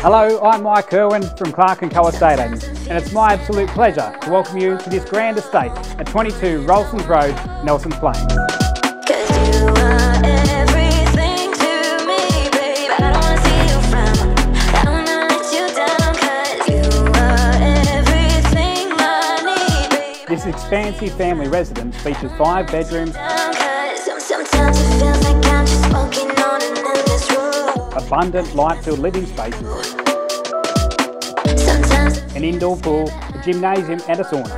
Hello, I'm Mike Irwin from Clarke & Co Estate Agents, and it's my absolute pleasure to welcome you to this grand estate at 22 Ralstons Road, Nelson Plains. This expansive family residence features five bedrooms, abundant light-filled living spaces, an indoor pool, a gymnasium and a sauna.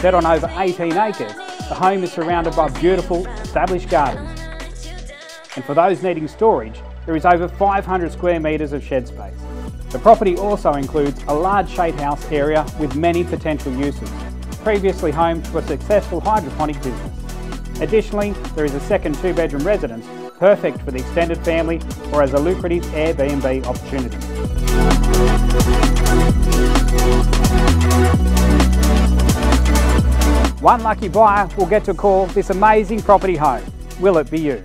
Set on over 18 acres, the home is surrounded by beautiful, established gardens. And for those needing storage, there is over 500 square metres of shed space. The property also includes a large shade house area with many potential uses, previously home to a successful hydroponic business. Additionally, there is a second two bedroom residence, perfect for the extended family or as a lucrative Airbnb opportunity. One lucky buyer will get to call this amazing property home. Will it be you?